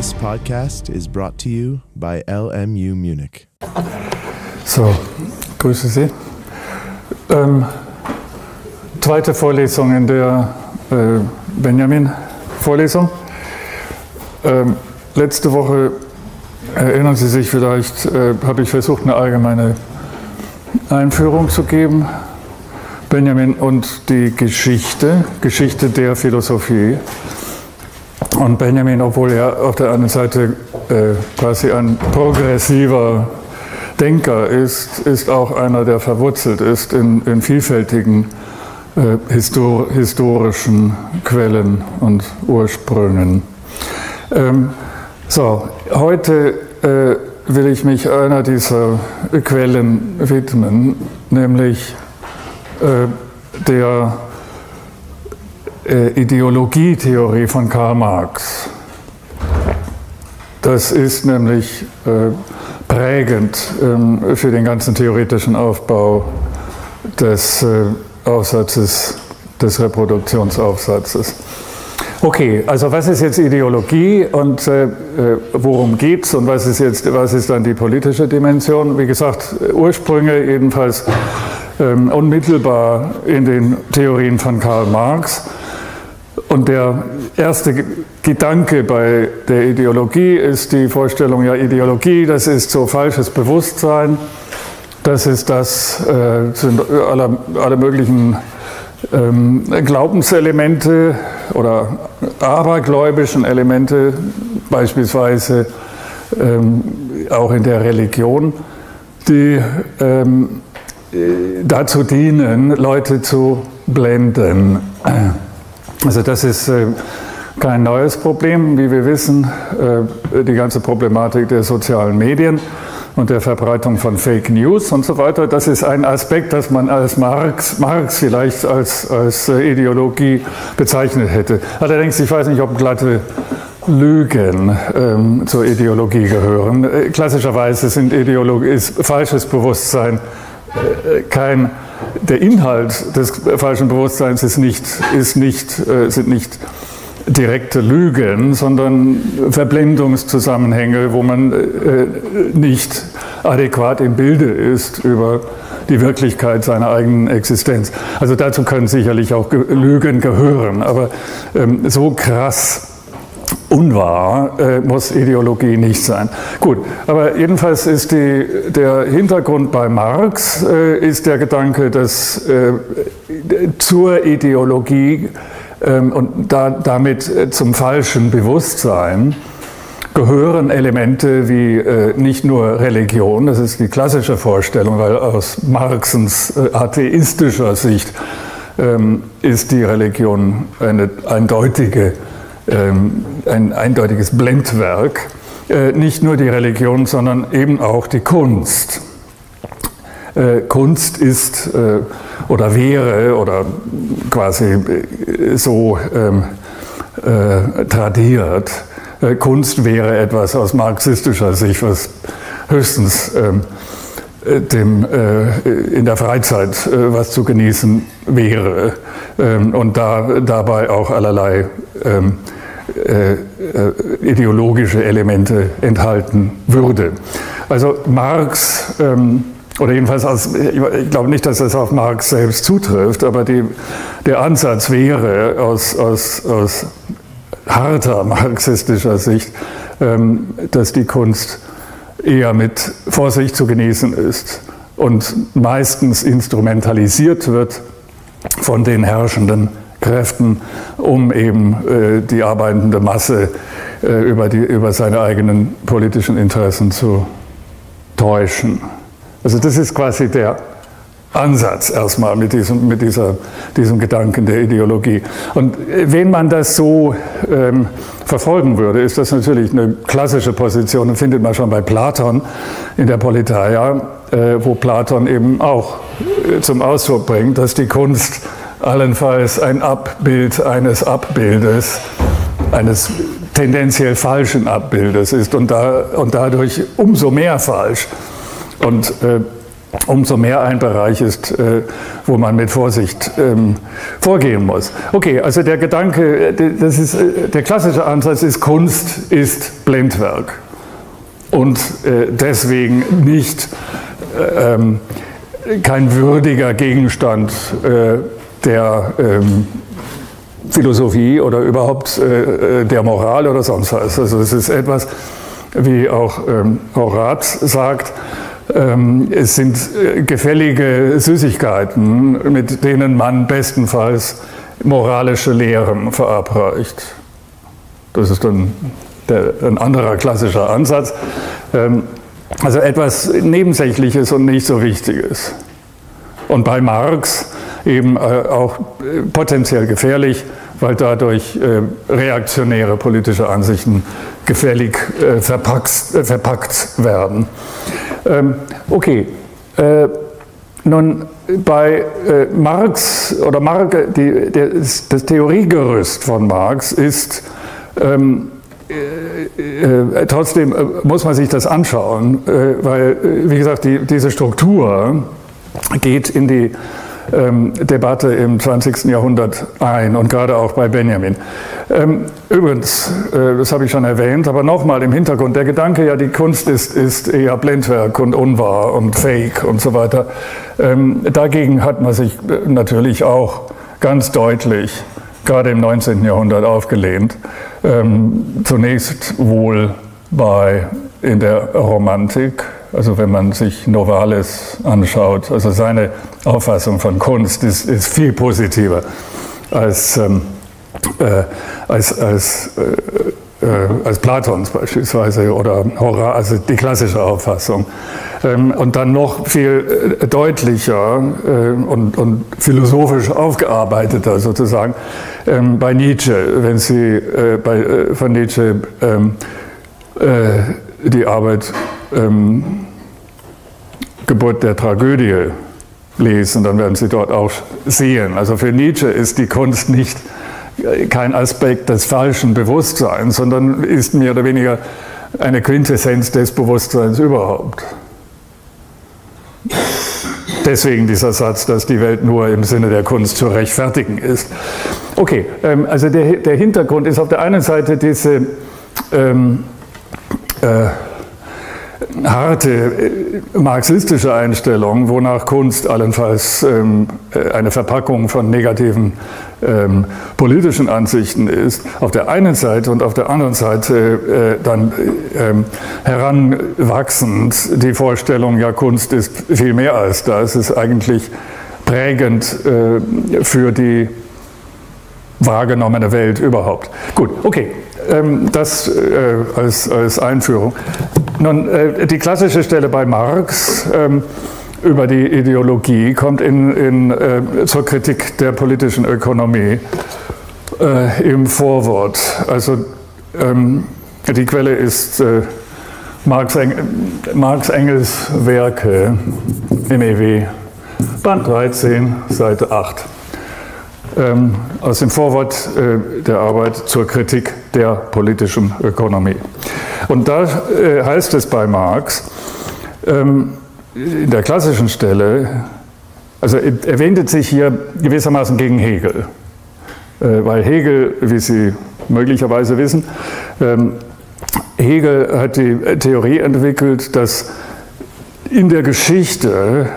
This podcast is brought to you by LMU Munich. So, grüße Sie. Ähm, zweite Vorlesung in der äh, Benjamin-Vorlesung. Ähm, letzte Woche, erinnern Sie sich vielleicht, äh, habe ich versucht, eine allgemeine Einführung zu geben. Benjamin und die Geschichte, Geschichte der Philosophie. Und Benjamin, obwohl er auf der anderen Seite äh, quasi ein progressiver Denker ist, ist auch einer, der verwurzelt ist in, in vielfältigen äh, histor historischen Quellen und Ursprüngen. Ähm, so, heute äh, will ich mich einer dieser Quellen widmen, nämlich äh, der äh, Ideologietheorie von Karl Marx. Das ist nämlich äh, prägend ähm, für den ganzen theoretischen Aufbau des Aufsatzes, des Reproduktionsaufsatzes. Okay, also was ist jetzt Ideologie und äh, worum es und was ist jetzt, was ist dann die politische Dimension? Wie gesagt, Ursprünge jedenfalls ähm, unmittelbar in den Theorien von Karl Marx. Und der erste Gedanke bei der Ideologie ist die Vorstellung, ja, Ideologie, das ist so falsches Bewusstsein, das ist das, äh, sind alle, alle möglichen ähm, Glaubenselemente oder abergläubischen Elemente, beispielsweise ähm, auch in der Religion, die ähm, dazu dienen, Leute zu blenden. Also das ist äh, kein neues Problem, wie wir wissen, äh, die ganze Problematik der sozialen Medien und der Verbreitung von Fake News und so weiter. Das ist ein Aspekt, das man als Marx, Marx vielleicht als, als äh, Ideologie bezeichnet hätte. Allerdings, ich weiß nicht, ob glatte Lügen ähm, zur Ideologie gehören. Klassischerweise sind Ideologie, ist falsches Bewusstsein kein der Inhalt des falschen Bewusstseins ist nicht, ist nicht, äh, sind nicht direkte Lügen, sondern Verblendungszusammenhänge, wo man äh, nicht adäquat im Bilde ist über die Wirklichkeit seiner eigenen Existenz. Also dazu können sicherlich auch Lügen gehören, aber ähm, so krass unwahr äh, muss Ideologie nicht sein. Gut, aber jedenfalls ist die, der Hintergrund bei Marx äh, ist der Gedanke, dass äh, zur Ideologie ähm, und da, damit äh, zum falschen Bewusstsein gehören Elemente wie äh, nicht nur Religion, das ist die klassische Vorstellung, weil aus Marxens äh, atheistischer Sicht ähm, ist die Religion eine eindeutige ein eindeutiges Blendwerk. Äh, nicht nur die Religion, sondern eben auch die Kunst. Äh, Kunst ist äh, oder wäre oder quasi so ähm, tradiert. Kunst wäre etwas aus marxistischer Sicht, was höchstens ähm, dem, in der Freizeit was zu genießen wäre und da, dabei auch allerlei äh, äh, ideologische Elemente enthalten würde. Also Marx, ähm, oder jedenfalls, aus, ich glaube nicht, dass das auf Marx selbst zutrifft, aber die, der Ansatz wäre aus, aus, aus harter marxistischer Sicht, ähm, dass die Kunst eher mit Vorsicht zu genießen ist und meistens instrumentalisiert wird von den herrschenden Kräften, um eben äh, die arbeitende Masse äh, über, die, über seine eigenen politischen Interessen zu täuschen. Also das ist quasi der Ansatz erstmal mit diesem, mit dieser, diesem Gedanken der Ideologie. Und wenn man das so ähm, verfolgen würde, ist das natürlich eine klassische Position, das findet man schon bei Platon in der Politeia, wo Platon eben auch äh, zum Ausdruck bringt, dass die Kunst allenfalls ein Abbild eines Abbildes, eines tendenziell falschen Abbildes ist und, da, und dadurch umso mehr falsch. Und äh, umso mehr ein Bereich ist, äh, wo man mit Vorsicht ähm, vorgehen muss. Okay, also der Gedanke, äh, das ist, äh, der klassische Ansatz ist, Kunst ist Blendwerk und deswegen nicht ähm, kein würdiger Gegenstand der ähm, Philosophie oder überhaupt der Moral oder sonst was. Also es ist etwas, wie auch Horaz sagt, ähm, es sind äh, gefällige Süßigkeiten, mit denen man bestenfalls moralische Lehren verabreicht. Das ist dann der, ein anderer klassischer Ansatz. Ähm, also etwas Nebensächliches und nicht so Wichtiges. Und bei Marx eben äh, auch äh, potenziell gefährlich, weil dadurch reaktionäre politische Ansichten gefällig verpackt, werden. Ähm, okay. Äh, nun, bei äh, Marx oder Marx, das Theoriegerüst von Marx ist, ähm, äh, äh, trotzdem äh, muss man sich das anschauen, äh, weil, wie gesagt, die, diese Struktur geht in die ähm, Debatte im 20. Jahrhundert ein und gerade auch bei Benjamin. Ähm, übrigens, äh, das habe ich schon erwähnt, aber nochmal im Hintergrund, der Gedanke, ja, die Kunst ist, ist eher Blendwerk und unwahr und fake und so weiter. Ähm, dagegen hat man sich äh, natürlich auch ganz deutlich gerade im 19. Jahrhundert aufgelehnt. Ähm, zunächst wohl bei in der Romantik, also wenn man sich Novalis anschaut, also seine Auffassung von Kunst ist, ist viel positiver als, ähm, äh, als, als, äh, als Platons beispielsweise oder Horaz, also die klassische Auffassung. Ähm, und dann noch viel äh, deutlicher äh, und, und, philosophisch aufgearbeiteter sozusagen ähm, bei Nietzsche, wenn Sie äh, bei, von Nietzsche ähm, die Arbeit Geburt der Tragödie lesen, dann werden Sie dort auch sehen. Also für Nietzsche ist die Kunst nicht äh, kein Aspekt des falschen Bewusstseins, sondern ist mehr oder weniger eine Quintessenz des Bewusstseins überhaupt. Deswegen dieser Satz, dass die Welt nur im Sinne der Kunst zu rechtfertigen ist. Okay, ähm, also der, der Hintergrund ist auf der einen Seite diese ähm, äh, harte äh, marxistische Einstellung, wonach Kunst allenfalls ähm, äh, eine Verpackung von negativen ähm, politischen Ansichten ist, auf der einen Seite und auf der anderen Seite äh, dann ähm, heranwachsend die Vorstellung, ja, Kunst ist viel mehr als das, ist eigentlich prägend äh, für die wahrgenommene Welt überhaupt. Gut, okay, ähm, das äh, als, als Einführung. Nun, äh, die klassische Stelle bei Marx ähm, über die Ideologie kommt in, in, äh, zur Kritik der politischen Ökonomie im Vorwort. Also ähm, die Quelle ist Marx, Marx Engels Werke, MEW, Band 13, Seite 8 ähm, aus dem Vorwort äh, der Arbeit zur Kritik der politischen Ökonomie. Und da äh, heißt es bei Marx, ähm, in der klassischen Stelle, also er wendet sich hier gewissermaßen gegen Hegel, äh, weil Hegel, wie Sie möglicherweise wissen, ähm, Hegel hat die Theorie entwickelt, dass in der Geschichte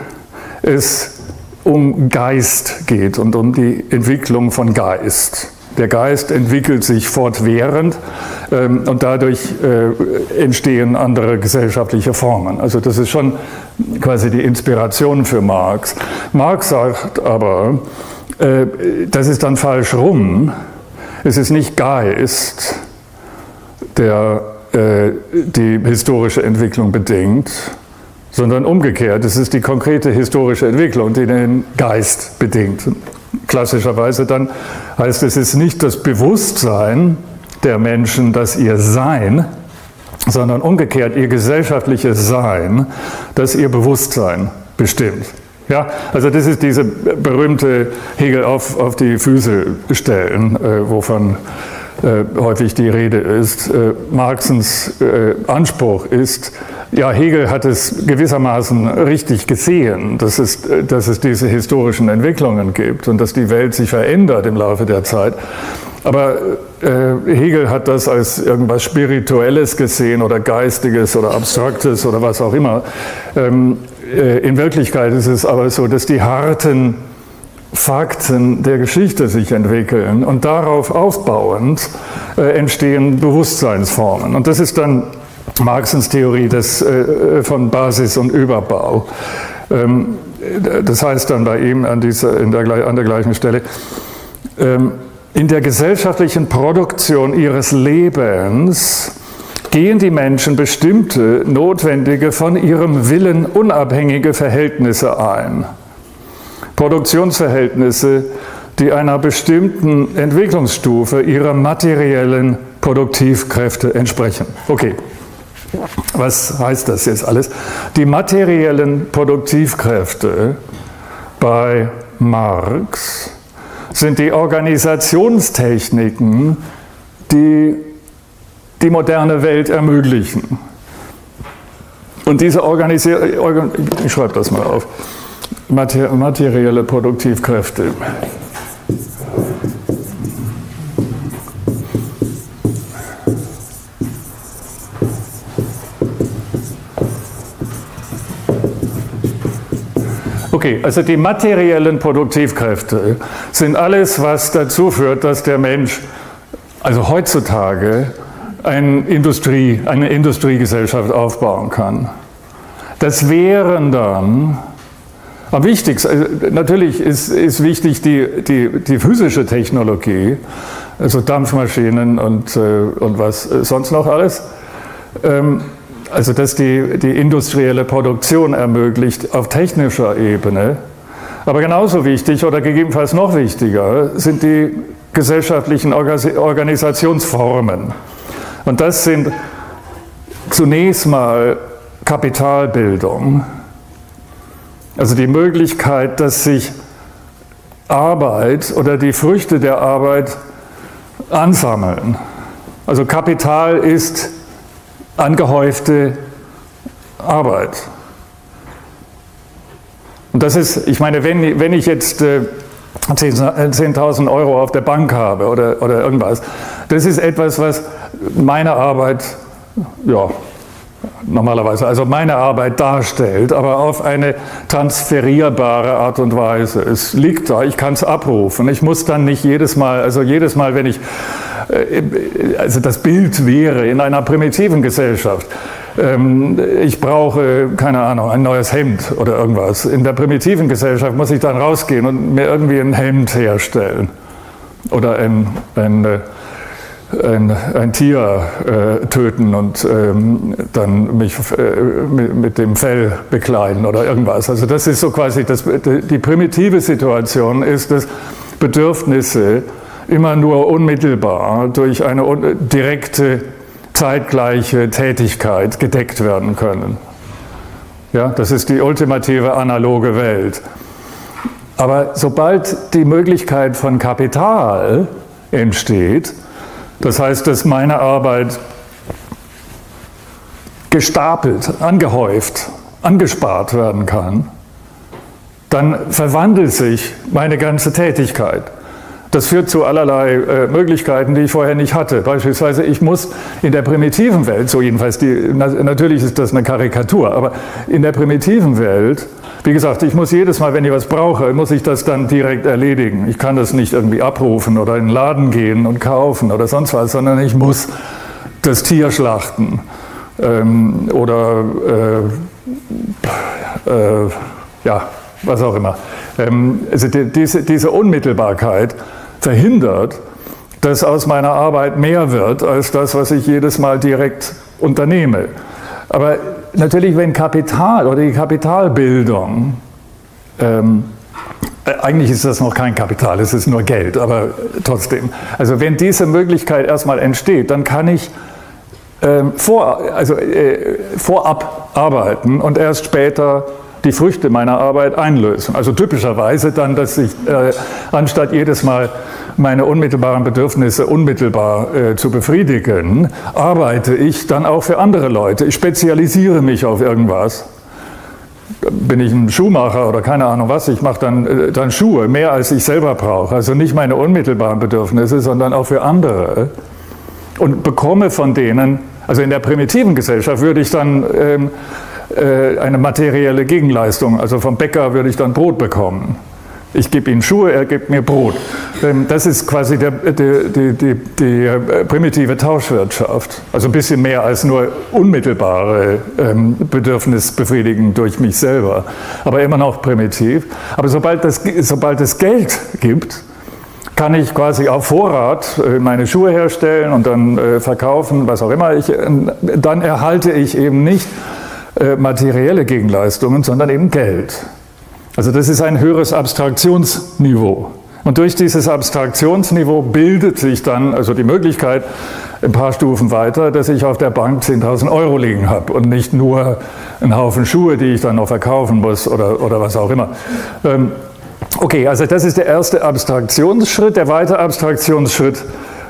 es um Geist geht und um die Entwicklung von Geist. Der Geist entwickelt sich fortwährend ähm, und dadurch äh, entstehen andere gesellschaftliche Formen. Also das ist schon quasi die Inspiration für Marx. Marx sagt aber, äh, das ist dann falsch rum. Es ist nicht Geist, der äh, die historische Entwicklung bedingt, sondern umgekehrt. Es ist die konkrete historische Entwicklung, die den Geist bedingt. Klassischerweise dann heißt es, ist nicht das Bewusstsein der Menschen, dass ihr Sein, sondern umgekehrt ihr gesellschaftliches Sein, das ihr Bewusstsein bestimmt. Ja, also das ist diese berühmte Hegel auf, auf die Füße stellen, äh, wovon äh, häufig die Rede ist. Äh, Marxens äh, Anspruch ist, ja, Hegel hat es gewissermaßen richtig gesehen, dass es, dass es diese historischen Entwicklungen gibt und dass die Welt sich verändert im Laufe der Zeit. Aber äh, Hegel hat das als irgendwas Spirituelles gesehen oder Geistiges oder Abstraktes oder was auch immer. Ähm, äh, in Wirklichkeit ist es aber so, dass die harten Fakten der Geschichte sich entwickeln und darauf aufbauend äh, entstehen Bewusstseinsformen. Und das ist dann Marxens Theorie des, äh, von Basis und Überbau. Ähm, das heißt dann bei ihm an, dieser, in der, an der gleichen Stelle, ähm, in der gesellschaftlichen Produktion ihres Lebens gehen die Menschen bestimmte, notwendige, von ihrem Willen unabhängige Verhältnisse ein. Produktionsverhältnisse, die einer bestimmten Entwicklungsstufe ihrer materiellen Produktivkräfte entsprechen. Okay, was heißt das jetzt alles? Die materiellen Produktivkräfte bei Marx sind die Organisationstechniken, die die moderne Welt ermöglichen. Und diese Organisation, ich schreibe das mal auf, materielle Produktivkräfte. Okay, also die materiellen Produktivkräfte sind alles, was dazu führt, dass der Mensch, also heutzutage, eine, Industrie, eine Industriegesellschaft aufbauen kann. Das wären dann am wichtigsten, also natürlich ist, ist wichtig die, die, die physische Technologie, also Dampfmaschinen und, äh, und was sonst noch alles. Also dass die, die industrielle Produktion ermöglicht auf technischer Ebene. Aber genauso wichtig oder gegebenenfalls noch wichtiger sind die gesellschaftlichen Organisationsformen. Und das sind zunächst mal Kapitalbildung, also die Möglichkeit, dass sich Arbeit oder die Früchte der Arbeit ansammeln. Also Kapital ist angehäufte Arbeit. Und das ist, ich meine, wenn, wenn ich jetzt äh, 10.000 Euro auf der Bank habe oder, oder irgendwas, das ist etwas, was meine Arbeit, ja, normalerweise, also meine Arbeit darstellt, aber auf eine transferierbare Art und Weise. Es liegt da, ich kann es abrufen. Ich muss dann nicht jedes Mal, also jedes Mal, wenn ich also das Bild wäre in einer primitiven Gesellschaft, ähm, ich brauche, keine Ahnung, ein neues Hemd oder irgendwas. In der primitiven Gesellschaft muss ich dann rausgehen und mir irgendwie ein Hemd herstellen oder ein, ein, äh, ein, ein Tier äh, töten und ähm, dann mich äh, mit, mit, dem Fell bekleiden oder irgendwas. Also das ist so quasi das, die primitive Situation ist, dass Bedürfnisse immer nur unmittelbar durch eine direkte, zeitgleiche Tätigkeit gedeckt werden können. Ja, das ist die ultimative analoge Welt. Aber sobald die Möglichkeit von Kapital entsteht, das heißt, dass meine Arbeit gestapelt, angehäuft, angespart werden kann, dann verwandelt sich meine ganze Tätigkeit. Das führt zu allerlei äh, Möglichkeiten, die ich vorher nicht hatte. Beispielsweise, ich muss in der primitiven Welt, so jedenfalls, die, na, natürlich ist das eine Karikatur, aber in der primitiven Welt, wie gesagt, ich muss jedes Mal, wenn ich was brauche, muss ich das dann direkt erledigen. Ich kann das nicht irgendwie abrufen oder in den Laden gehen und kaufen oder sonst was, sondern ich muss das Tier schlachten ähm, oder äh, äh, ja, was auch immer. Ähm, also die, diese, diese Unmittelbarkeit, verhindert, dass aus meiner Arbeit mehr wird als das, was ich jedes Mal direkt unternehme. Aber natürlich, wenn Kapital oder die Kapitalbildung, ähm, äh, eigentlich ist das noch kein Kapital, es ist nur Geld, aber trotzdem. Also wenn diese Möglichkeit erstmal entsteht, dann kann ich ähm, vor, also, äh, vorab arbeiten und erst später die Früchte meiner Arbeit einlösen. Also typischerweise dann, dass ich äh, anstatt jedes Mal meine unmittelbaren Bedürfnisse unmittelbar äh, zu befriedigen, arbeite ich dann auch für andere Leute. Ich spezialisiere mich auf irgendwas. Bin ich ein Schuhmacher oder keine Ahnung was, ich mache dann, äh, dann Schuhe, mehr als ich selber brauche. Also nicht meine unmittelbaren Bedürfnisse, sondern auch für andere. Und bekomme von denen, also in der primitiven Gesellschaft würde ich dann ähm, äh, eine materielle Gegenleistung, also vom Bäcker würde ich dann Brot bekommen. Ich gebe ihm Schuhe, er gibt mir Brot. Ähm, das ist quasi der, die, die, die, äh, primitive Tauschwirtschaft. Also ein bisschen mehr als nur unmittelbare ähm, Bedürfnisbefriedigung durch mich selber. Aber immer noch primitiv. Aber sobald, das, sobald es Geld gibt, kann ich quasi auf Vorrat äh, meine Schuhe herstellen und dann äh, verkaufen, was auch immer. Ich, dann erhalte ich eben nicht materielle Gegenleistungen, sondern eben Geld. Also das ist ein höheres Abstraktionsniveau. Und durch dieses Abstraktionsniveau bildet sich dann also die Möglichkeit, ein paar Stufen weiter, dass ich auf der Bank 10.000 Euro liegen habe und nicht nur einen Haufen Schuhe, die ich dann noch verkaufen muss oder, oder was auch immer. Ähm, okay, also das ist der erste Abstraktionsschritt. Der weitere Abstraktionsschritt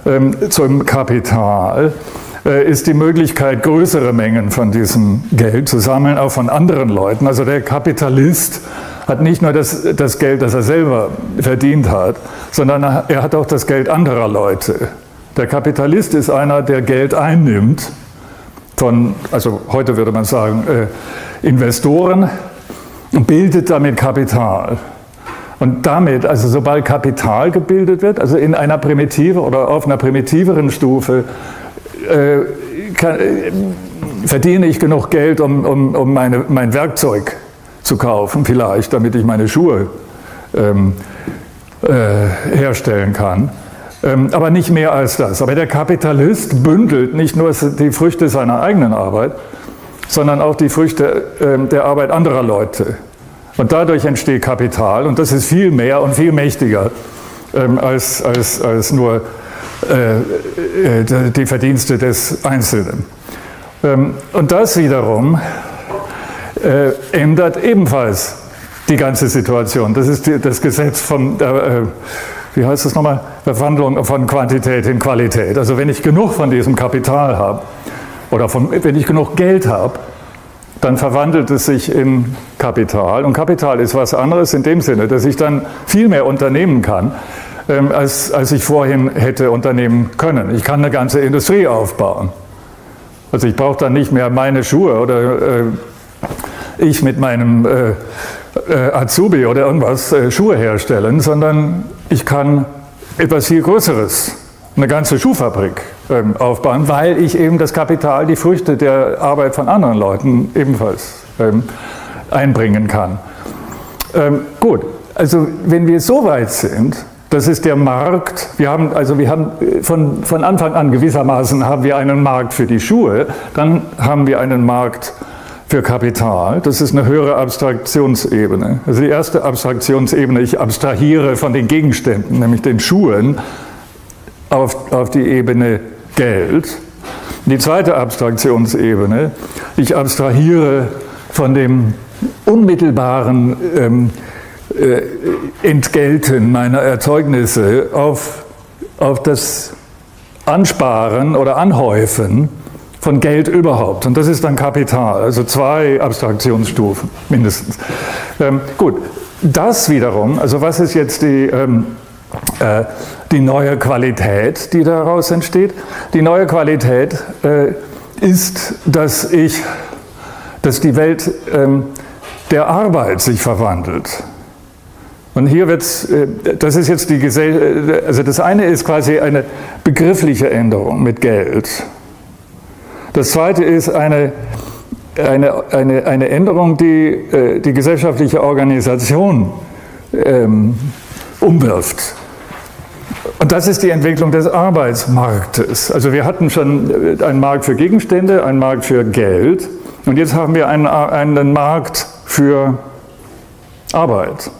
ähm, zum Kapital äh, ist die Möglichkeit, größere Mengen von diesem Geld zu sammeln, auch von anderen Leuten. Also der Kapitalist hat nicht nur das, das Geld, das er selber verdient hat, sondern er hat auch das Geld anderer Leute. Der Kapitalist ist einer, der Geld einnimmt von, also heute würde man sagen, äh, Investoren und bildet damit Kapital. Und damit, also sobald Kapital gebildet wird, also in einer primitive oder auf einer primitiveren Stufe, äh, kann, äh, verdiene ich genug Geld, um, um, um meine, mein Werkzeug zu kaufen, vielleicht, damit ich meine Schuhe ähm, äh, herstellen kann. Ähm, aber nicht mehr als das. Aber der Kapitalist bündelt nicht nur die Früchte seiner eigenen Arbeit, sondern auch die Früchte äh, der Arbeit anderer Leute. Und dadurch entsteht Kapital und das ist viel mehr und viel mächtiger ähm, als, als, als nur äh, äh die Verdienste des Einzelnen. Ähm, und das wiederum äh, ändert ebenfalls die ganze Situation. Das ist das Gesetz von wie heißt das nochmal, Verwandlung von Quantität in Qualität. Also wenn ich genug von diesem Kapital habe oder von, wenn ich genug Geld habe, dann verwandelt es sich in Kapital. Und Kapital ist was anderes in dem Sinne, dass ich dann viel mehr unternehmen kann, als, als ich vorhin hätte unternehmen können. Ich kann eine ganze Industrie aufbauen. Also ich brauche dann nicht mehr meine Schuhe oder äh, ich mit meinem äh, äh, Azubi oder irgendwas äh, Schuhe herstellen, sondern ich kann etwas viel Größeres, eine ganze Schuhfabrik ähm, aufbauen, weil ich eben das Kapital, die Früchte der Arbeit von anderen Leuten ebenfalls ähm, einbringen kann. Ähm, gut, also wenn wir so weit sind, das ist der Markt. Wir haben, also wir haben äh, von, von Anfang an gewissermaßen haben wir einen Markt für die Schuhe, dann haben wir einen Markt für Kapital. Das ist eine höhere Abstraktionsebene. Also die erste Abstraktionsebene, ich abstrahiere von den Gegenständen, nämlich den Schuhen, auf, auf die Ebene Geld. Die zweite Abstraktionsebene, ich abstrahiere von dem unmittelbaren ähm, äh, Entgelten meiner Erzeugnisse auf, auf das Ansparen oder Anhäufen von Geld überhaupt. Und das ist dann Kapital, also zwei Abstraktionsstufen mindestens. Ähm, gut, das wiederum, also was ist jetzt die, ähm, äh, die neue Qualität, die daraus entsteht? Die neue Qualität äh, ist, dass ich, dass die Welt ähm, der Arbeit sich verwandelt. Und hier wird äh, das ist jetzt die Gesellschaft, also das eine ist quasi eine begriffliche Änderung mit Geld. Das zweite ist eine, eine, eine, eine Änderung, die äh, die gesellschaftliche Organisation ähm, umwirft. Und das ist die Entwicklung des Arbeitsmarktes. Also wir hatten schon äh, einen Markt für Gegenstände, einen Markt für Geld und jetzt haben wir einen, einen Markt für Arbeit.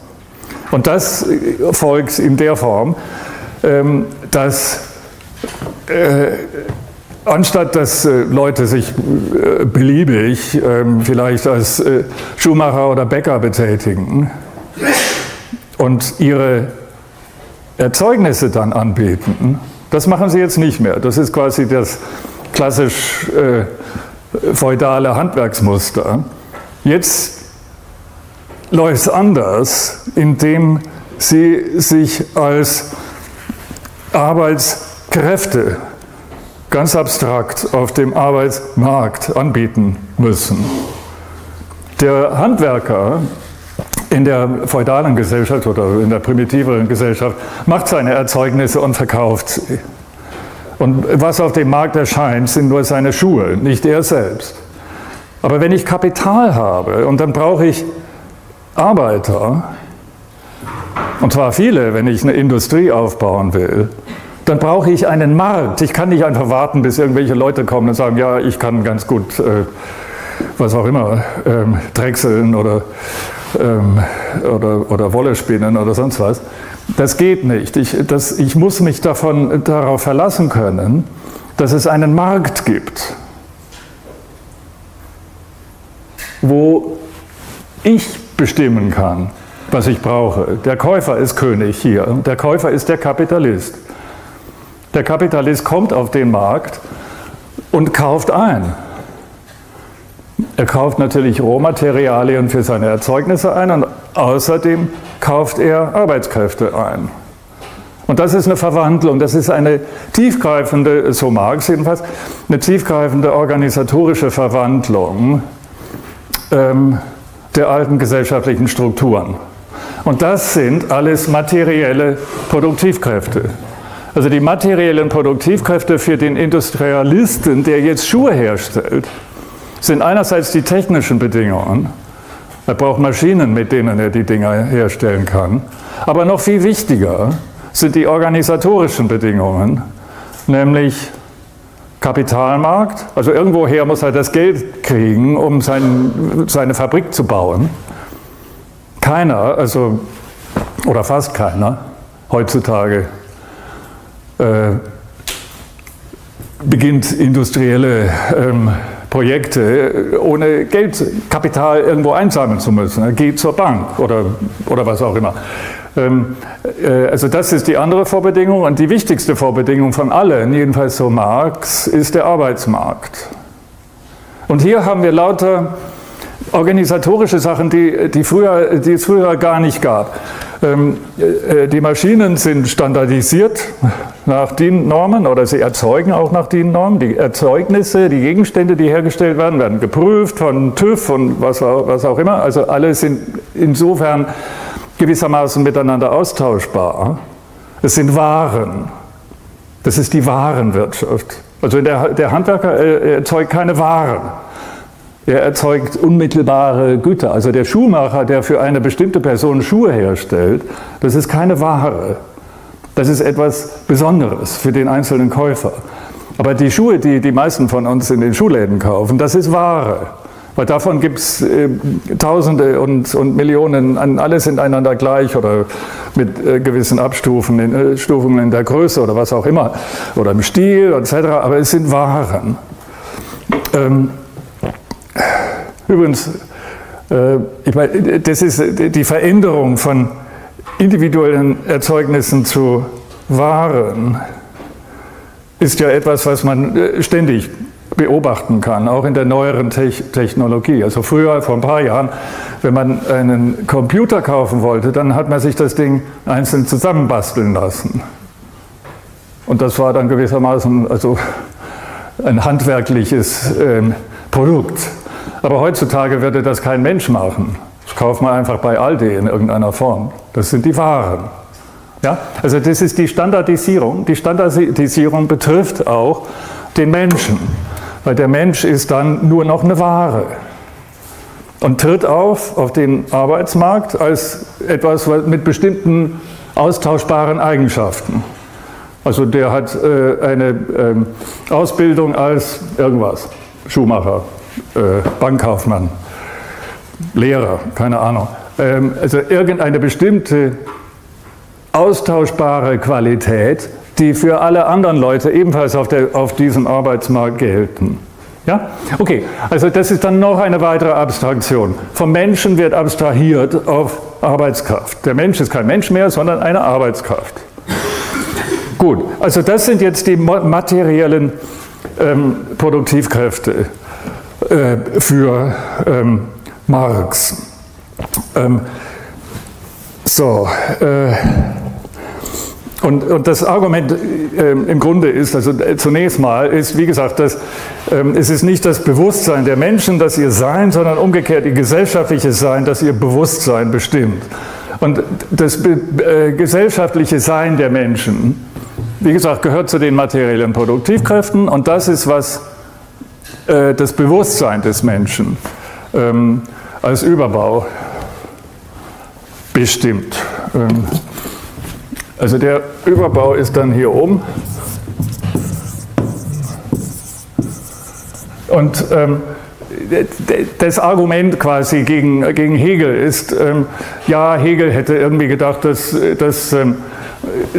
Und das äh, folgt in der Form, ähm, dass Anstatt dass äh, Leute sich äh, beliebig äh, vielleicht als äh, Schuhmacher oder Bäcker betätigen und ihre Erzeugnisse dann anbieten, das machen sie jetzt nicht mehr. Das ist quasi das klassisch äh, feudale Handwerksmuster. Jetzt läuft es anders, indem sie sich als Arbeitskräfte ganz abstrakt auf dem Arbeitsmarkt anbieten müssen. Der Handwerker in der feudalen Gesellschaft oder in der primitiveren Gesellschaft macht seine Erzeugnisse und verkauft sie. Und was auf dem Markt erscheint, sind nur seine Schuhe, nicht er selbst. Aber wenn ich Kapital habe und dann brauche ich Arbeiter, und zwar viele, wenn ich eine Industrie aufbauen will, dann brauche ich einen Markt. Ich kann nicht einfach warten, bis irgendwelche Leute kommen und sagen, ja, ich kann ganz gut, äh, was auch immer, ähm, drechseln oder, ähm, oder, oder Wolle spinnen oder sonst was. Das geht nicht. Ich, das, ich muss mich davon, darauf verlassen können, dass es einen Markt gibt, wo ich bestimmen kann, was ich brauche. Der Käufer ist König hier. Der Käufer ist der Kapitalist. Der Kapitalist kommt auf den Markt und kauft ein. Er kauft natürlich Rohmaterialien für seine Erzeugnisse ein und außerdem kauft er Arbeitskräfte ein. Und das ist eine Verwandlung, das ist eine tiefgreifende, so Marx jedenfalls, eine tiefgreifende organisatorische Verwandlung ähm, der alten gesellschaftlichen Strukturen. Und das sind alles materielle Produktivkräfte. Also die materiellen Produktivkräfte für den Industrialisten, der jetzt Schuhe herstellt, sind einerseits die technischen Bedingungen. Er braucht Maschinen, mit denen er die Dinger herstellen kann. Aber noch viel wichtiger sind die organisatorischen Bedingungen, nämlich Kapitalmarkt. Also irgendwoher muss er das Geld kriegen, um sein, seine Fabrik zu bauen. Keiner, also oder fast keiner heutzutage äh, beginnt industrielle ähm, Projekte ohne Geldkapital irgendwo einsammeln zu müssen. Geht zur Bank oder, oder was auch immer. Ähm, äh, also das ist die andere Vorbedingung und die wichtigste Vorbedingung von allen, jedenfalls so Marx, ist der Arbeitsmarkt. Und hier haben wir lauter organisatorische Sachen, die, die, früher, die es früher gar nicht gab. Ähm, äh, die Maschinen sind standardisiert nach DIN-Normen oder sie erzeugen auch nach DIN-Normen. Die Erzeugnisse, die Gegenstände, die hergestellt werden, werden geprüft von TÜV und was, was auch immer. Also alle sind insofern gewissermaßen miteinander austauschbar. Es sind Waren. Das ist die Warenwirtschaft. Also der, der Handwerker erzeugt keine Waren. Er erzeugt unmittelbare Güter. Also der Schuhmacher, der für eine bestimmte Person Schuhe herstellt, das ist keine Ware. Das ist etwas Besonderes für den einzelnen Käufer. Aber die Schuhe, die die meisten von uns in den Schuhläden kaufen, das ist Ware. Weil davon gibt es äh, Tausende und, und Millionen, alle sind einander gleich oder mit äh, gewissen Abstufungen in, äh, Stufungen in der Größe oder was auch immer, oder im Stil etc. Aber es sind Waren. Ähm, Übrigens, äh, ich meine, das ist die Veränderung von individuellen Erzeugnissen zu Waren ist ja etwas, was man äh, ständig beobachten kann, auch in der neueren Technologie. Also früher, vor ein paar Jahren, wenn man einen Computer kaufen wollte, dann hat man sich das Ding einzeln zusammenbasteln lassen. Und das war dann gewissermaßen also ein handwerkliches ähm, Produkt. Aber heutzutage würde das kein Mensch machen. Das kauft man einfach bei Aldi in irgendeiner Form. Das sind die Waren. Ja? Also das ist die Standardisierung. Die Standardisierung betrifft auch den Menschen, weil der Mensch ist dann nur noch eine Ware und tritt auf auf den Arbeitsmarkt als etwas mit bestimmten austauschbaren Eigenschaften. Also der hat äh, eine äh, Ausbildung als irgendwas, Schuhmacher, äh, Bankkaufmann, Lehrer, keine Ahnung. Ähm, also irgendeine bestimmte austauschbare Qualität, die für alle anderen Leute ebenfalls auf, der, auf diesem Arbeitsmarkt gelten. Ja? Okay, also das ist dann noch eine weitere Abstraktion. Vom Menschen wird abstrahiert auf Arbeitskraft. Der Mensch ist kein Mensch mehr, sondern eine Arbeitskraft. Gut, also das sind jetzt die materiellen ähm, Produktivkräfte äh, für ähm, Marx. Ähm, so, äh, und, und, das Argument äh, im Grunde ist, also äh, zunächst mal ist, wie gesagt, dass, äh, es ist nicht das Bewusstsein der Menschen, das ihr Sein, sondern umgekehrt ihr gesellschaftliches Sein, das ihr Bewusstsein bestimmt. Und das äh, gesellschaftliche Sein der Menschen, wie gesagt, gehört zu den materiellen Produktivkräften und das ist, was äh, das Bewusstsein des Menschen ähm, als Überbau bestimmt. Ähm, also der Überbau ist dann hier oben. Und ähm, das Argument quasi gegen, gegen Hegel ist, ähm, ja, Hegel hätte irgendwie gedacht, dass, dass ähm,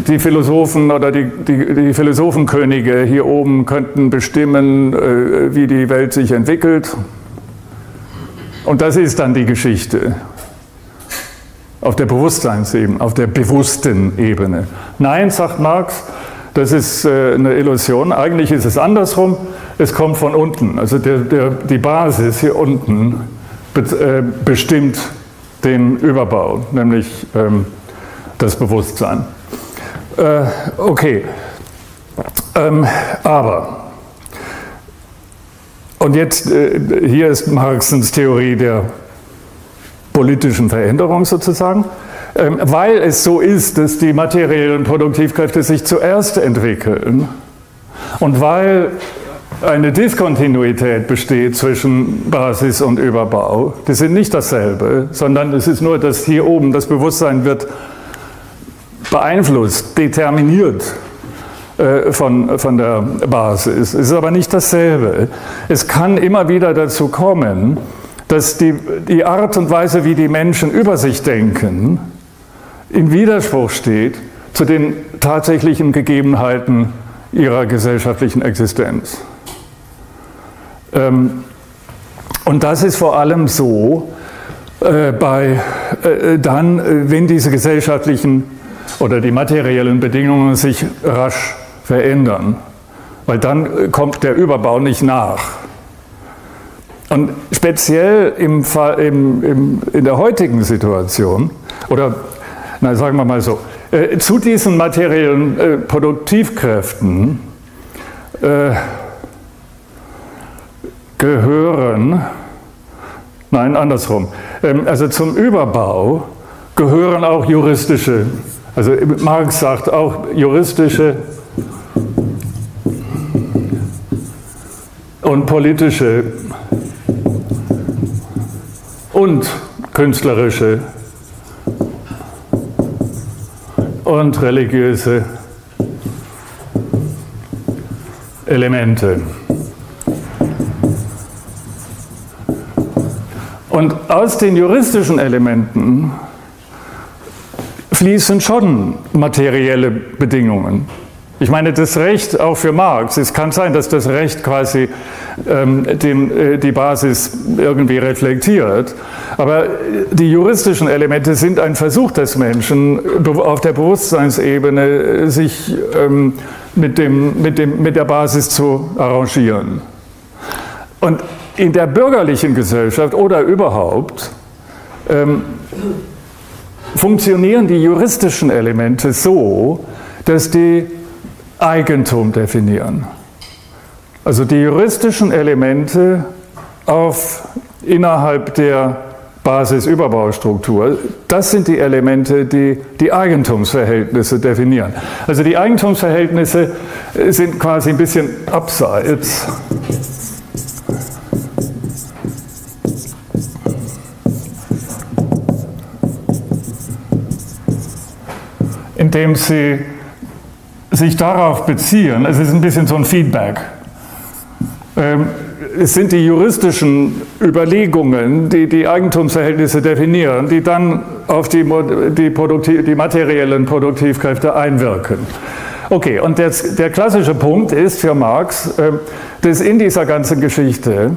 die Philosophen oder die, die, die, Philosophenkönige hier oben könnten bestimmen, äh, wie die Welt sich entwickelt. Und das ist dann die Geschichte auf der Bewusstseinsebene, auf der bewussten Ebene. Nein, sagt Marx, das ist äh, eine Illusion. Eigentlich ist es andersrum. Es kommt von unten. Also der, der, die Basis hier unten äh, bestimmt den Überbau, nämlich ähm, das Bewusstsein. Äh, okay, ähm, aber, und jetzt, hier ist Marxens Theorie der politischen Veränderung sozusagen, ähm, weil es so ist, dass die materiellen Produktivkräfte sich zuerst entwickeln und weil eine Diskontinuität besteht zwischen Basis und Überbau. Die sind nicht dasselbe, sondern es ist nur, dass hier oben das Bewusstsein wird beeinflusst, determiniert äh, von, von der Basis. Es ist aber nicht dasselbe. Es kann immer wieder dazu kommen, dass die, die Art und Weise, wie die Menschen über sich denken, in Widerspruch steht zu den tatsächlichen Gegebenheiten ihrer gesellschaftlichen Existenz. Ähm, und das ist vor allem so, äh, bei, äh, dann, äh, wenn diese gesellschaftlichen oder die materiellen Bedingungen sich rasch verändern, weil dann kommt der Überbau nicht nach. Und speziell im im, im, in der heutigen Situation, oder na, sagen wir mal so, äh, zu diesen materiellen äh, Produktivkräften äh, gehören, nein, andersrum, ähm, also zum Überbau gehören auch juristische, also Marx sagt auch juristische und politische und künstlerische und religiöse Elemente. Und aus den juristischen Elementen fließen schon materielle Bedingungen. Ich meine, das Recht auch für Marx, es kann sein, dass das Recht quasi ähm, dem, äh, die Basis irgendwie reflektiert, aber die juristischen Elemente sind ein Versuch des Menschen, auf der Bewusstseinsebene äh, sich ähm, mit, dem, mit, dem, mit der Basis zu arrangieren. Und in der bürgerlichen Gesellschaft oder überhaupt ähm, funktionieren die juristischen Elemente so, dass die Eigentum definieren. Also die juristischen Elemente auf, innerhalb der Basisüberbaustruktur, das sind die Elemente, die die Eigentumsverhältnisse definieren. Also die Eigentumsverhältnisse sind quasi ein bisschen abseits. indem sie sich darauf beziehen, es ist ein bisschen so ein Feedback. Ähm, es sind die juristischen Überlegungen, die die Eigentumsverhältnisse definieren, die dann auf die, die, Produktiv, die materiellen Produktivkräfte einwirken. Okay, und der, der, klassische Punkt ist für Marx, ähm, dass in dieser ganzen Geschichte,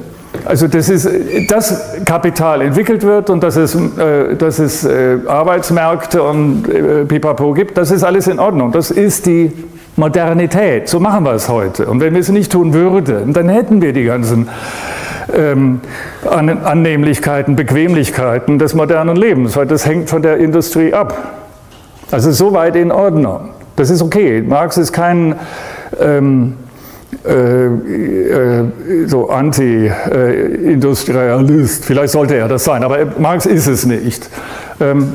also das ist, dass Kapital entwickelt wird und dass es, äh, dass es äh, Arbeitsmärkte und äh, Pipapo gibt, das ist alles in Ordnung. Das ist die Modernität. So machen wir es heute. Und wenn wir es nicht tun würden, dann hätten wir die ganzen ähm, Annehmlichkeiten, Bequemlichkeiten des modernen Lebens, weil das hängt von der Industrie ab. Also soweit in Ordnung. Das ist okay. Marx ist kein ähm, äh, äh, so Anti-Industrialist. Vielleicht sollte er das sein, aber Marx ist es nicht. Ähm,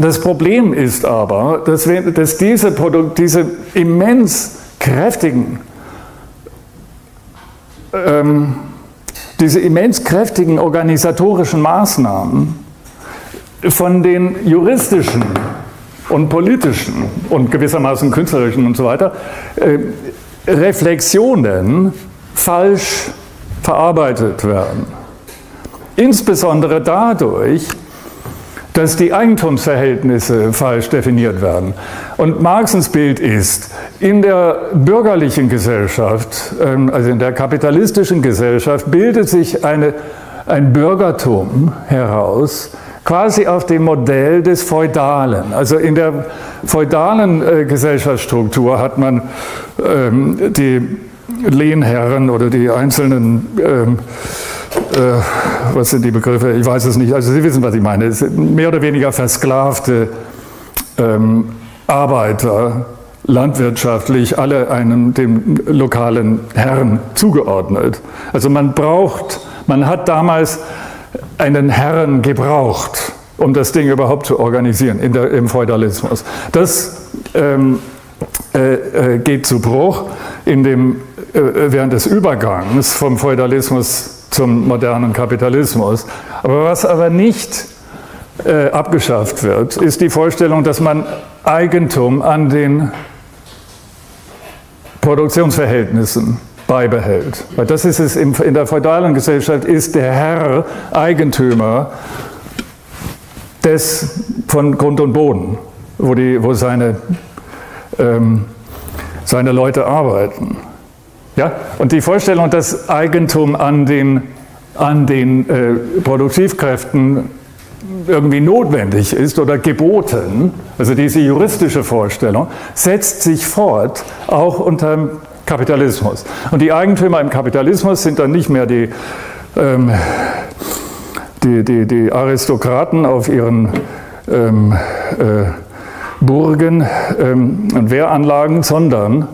das Problem ist aber, dass, wir, dass diese, Produkt, diese immens kräftigen, ähm, diese immens kräftigen organisatorischen Maßnahmen von den juristischen und politischen und gewissermaßen künstlerischen und so weiter äh, Reflexionen falsch verarbeitet werden. Insbesondere dadurch, dass die Eigentumsverhältnisse falsch definiert werden. Und Marxens Bild ist, in der bürgerlichen Gesellschaft, ähm, also in der kapitalistischen Gesellschaft, bildet sich eine, ein Bürgertum heraus, quasi auf dem Modell des Feudalen. Also in der feudalen äh, Gesellschaftsstruktur hat man ähm, die Lehnherren oder die einzelnen ähm, äh, was sind die Begriffe? Ich weiß es nicht. Also Sie wissen, was ich meine. Es sind mehr oder weniger versklavte ähm, Arbeiter, landwirtschaftlich, alle einem dem lokalen Herrn zugeordnet. Also man braucht, man hat damals einen Herren gebraucht, um das Ding überhaupt zu organisieren der, im Feudalismus. Das ähm, äh, äh, geht zu Bruch in dem, äh, während des Übergangs vom Feudalismus zum modernen Kapitalismus. Aber was aber nicht äh, abgeschafft wird, ist die Vorstellung, dass man Eigentum an den Produktionsverhältnissen beibehält. Weil das ist es in der feudalen Gesellschaft, ist der Herr Eigentümer des, von Grund und Boden, wo, die, wo seine, ähm, seine Leute arbeiten. Ja? Und die Vorstellung, dass Eigentum an den, an den äh, Produktivkräften irgendwie notwendig ist oder geboten, also diese juristische Vorstellung, setzt sich fort, auch unter Kapitalismus. Und die Eigentümer im Kapitalismus sind dann nicht mehr die, ähm, die, die, die, Aristokraten auf ihren ähm, äh, Burgen ähm, und Wehranlagen, sondern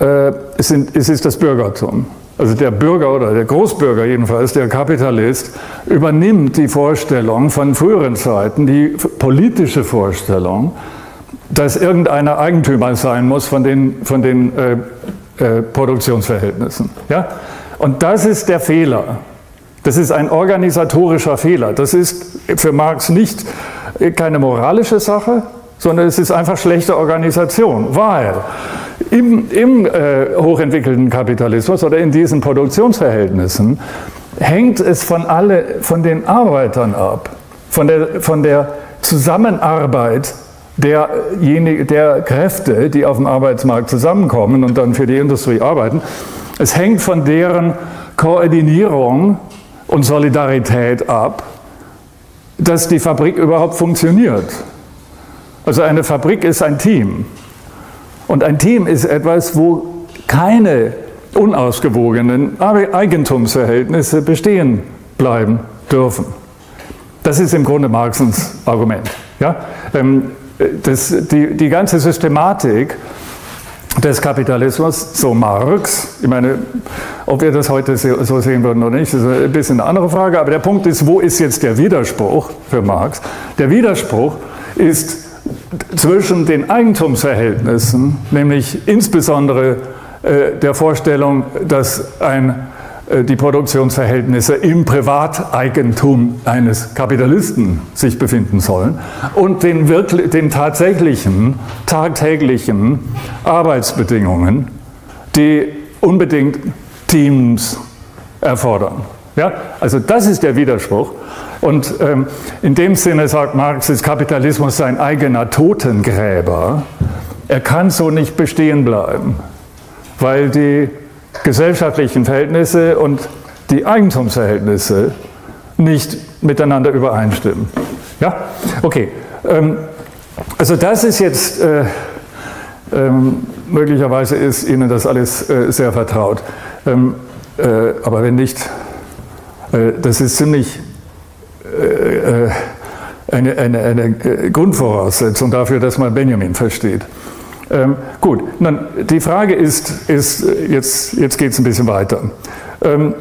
äh, es, sind, es ist das Bürgertum. Also der Bürger oder der Großbürger jedenfalls, der Kapitalist, übernimmt die Vorstellung von früheren Zeiten, die politische Vorstellung, dass irgendeiner Eigentümer sein muss von den, von den äh, äh, Produktionsverhältnissen. Ja? Und das ist der Fehler. Das ist ein organisatorischer Fehler. Das ist für Marx nicht keine moralische Sache, sondern es ist einfach schlechte Organisation, weil im, im äh, hochentwickelten Kapitalismus oder in diesen Produktionsverhältnissen hängt es von, alle, von den Arbeitern ab, von der, von der Zusammenarbeit der, der Kräfte, die auf dem Arbeitsmarkt zusammenkommen und dann für die Industrie arbeiten. Es hängt von deren Koordinierung und Solidarität ab, dass die Fabrik überhaupt funktioniert. Also eine Fabrik ist ein Team. Und ein Team ist etwas, wo keine unausgewogenen Eigentumsverhältnisse bestehen bleiben dürfen. Das ist im Grunde Marxens Argument. Ja? Ähm, das, die, die ganze Systematik des Kapitalismus, so Marx, ich meine, ob wir das heute so sehen würden oder nicht, ist ein bisschen eine andere Frage, aber der Punkt ist, wo ist jetzt der Widerspruch für Marx? Der Widerspruch ist zwischen den Eigentumsverhältnissen, nämlich insbesondere äh, der Vorstellung, dass ein, die Produktionsverhältnisse im Privateigentum eines Kapitalisten sich befinden sollen und den, wirklich, den tatsächlichen, tagtäglichen Arbeitsbedingungen, die unbedingt Teams erfordern. Ja? Also das ist der Widerspruch. Und ähm, in dem Sinne sagt Marx, ist Kapitalismus sein eigener Totengräber. Er kann so nicht bestehen bleiben, weil die gesellschaftlichen Verhältnisse und die Eigentumsverhältnisse nicht miteinander übereinstimmen. Ja, okay. Ähm, also das ist jetzt äh, ähm, möglicherweise ist Ihnen das alles äh, sehr vertraut. Ähm, äh, aber wenn nicht, das ist ziemlich eine, eine, eine, Grundvoraussetzung dafür, dass man Benjamin versteht. Ähm, gut, nun, die Frage ist, ist jetzt, jetzt geht es ein bisschen weiter. Ähm,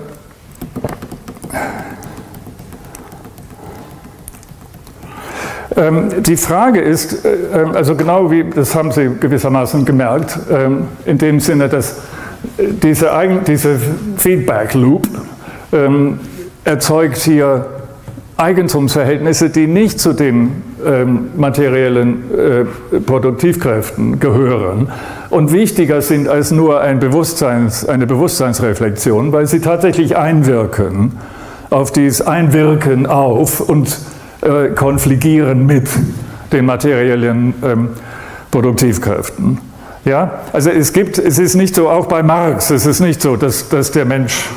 Ähm, die Frage ist, äh, ähm, also genau wie, das haben Sie gewissermaßen gemerkt, ähm, in dem Sinne, dass äh, diese, diese Feedback Loop ähm, erzeugt hier Eigentumsverhältnisse, die nicht zu den ähm, materiellen äh, Produktivkräften gehören und wichtiger sind als nur ein Bewusstseins, eine Bewusstseinsreflexion, weil sie tatsächlich einwirken auf dieses Einwirken auf und äh, konfligieren mit den materiellen ähm, Produktivkräften. Ja, also es gibt, es ist nicht so, auch bei Marx, es ist nicht so, dass, dass der Mensch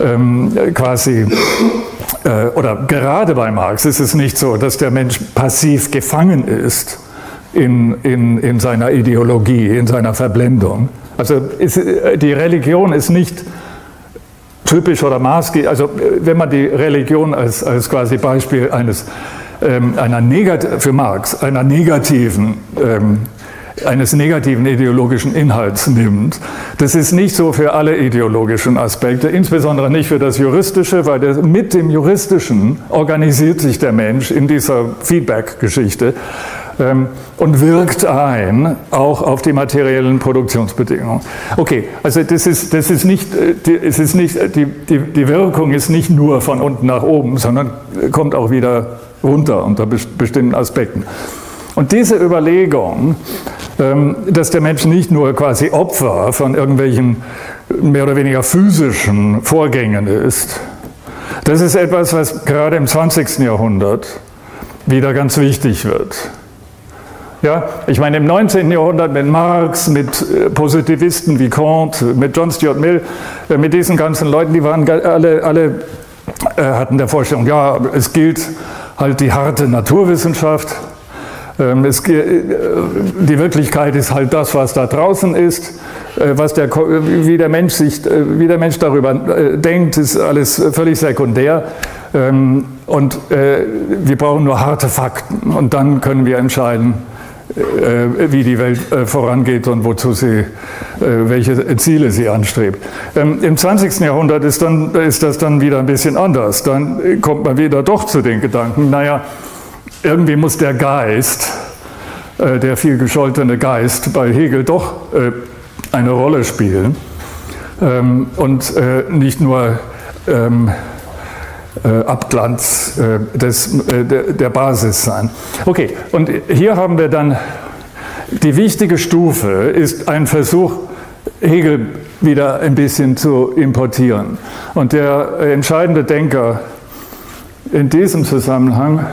ähm, quasi, äh, oder gerade bei Marx ist es nicht so, dass der Mensch passiv gefangen ist in, in, in seiner Ideologie, in seiner Verblendung. Also ist, die Religion ist nicht typisch oder maßgeblich, also wenn man die Religion als, als quasi Beispiel eines, ähm, einer Negat für Marx, einer negativen, ähm, eines negativen ideologischen Inhalts nimmt, das ist nicht so für alle ideologischen Aspekte, insbesondere nicht für das Juristische, weil der, mit dem Juristischen organisiert sich der Mensch in dieser Feedback-Geschichte ähm, und wirkt ein auch auf die materiellen Produktionsbedingungen. Okay, also das ist, das ist nicht, äh, es ist nicht die, die, die Wirkung ist nicht nur von unten nach oben, sondern kommt auch wieder runter unter bestimmten Aspekten. Und diese Überlegung, dass der Mensch nicht nur quasi Opfer von irgendwelchen mehr oder weniger physischen Vorgängen ist, das ist etwas, was gerade im 20. Jahrhundert wieder ganz wichtig wird. Ja, ich meine, im 19. Jahrhundert mit Marx, mit äh, Positivisten wie Kant, mit John Stuart Mill, äh, mit diesen ganzen Leuten, die waren alle, alle äh, hatten der Vorstellung, ja, es gilt halt die harte Naturwissenschaft. Ähm, es, die Wirklichkeit ist halt das, was da draußen ist. Was der, wie, der Mensch sich, wie der Mensch darüber denkt, ist alles völlig sekundär. Ähm, und wir brauchen nur harte Fakten und dann können wir entscheiden, äh, wie die Welt äh, vorangeht und wozu sie, äh, welche Ziele sie anstrebt. Ähm, Im 20. Jahrhundert ist, dann, ist das dann wieder ein bisschen anders. Dann kommt man wieder doch zu den Gedanken, naja, irgendwie muss der Geist, der viel gescholtene Geist bei Hegel doch eine Rolle spielen ähm, und nicht nur ähm, äh, Abglanz äh, äh, der Basis sein. Okay, und hier haben wir dann die wichtige Stufe, ist ein Versuch, Hegel wieder ein bisschen zu importieren. Und der entscheidende Denker in diesem Zusammenhang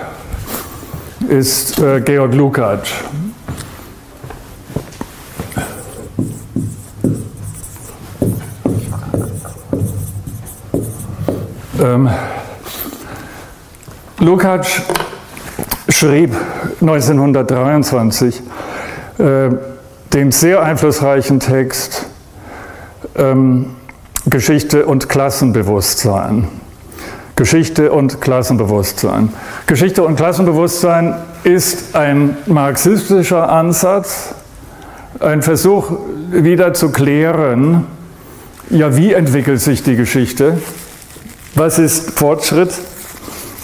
ist Georg Lukács. Ähm, Lukács schrieb 1923 äh, den sehr einflussreichen Text ähm, Geschichte und Klassenbewusstsein. Geschichte und Klassenbewusstsein. Geschichte und Klassenbewusstsein ist ein marxistischer Ansatz, ein Versuch wieder zu klären, ja, wie entwickelt sich die Geschichte? Was ist Fortschritt?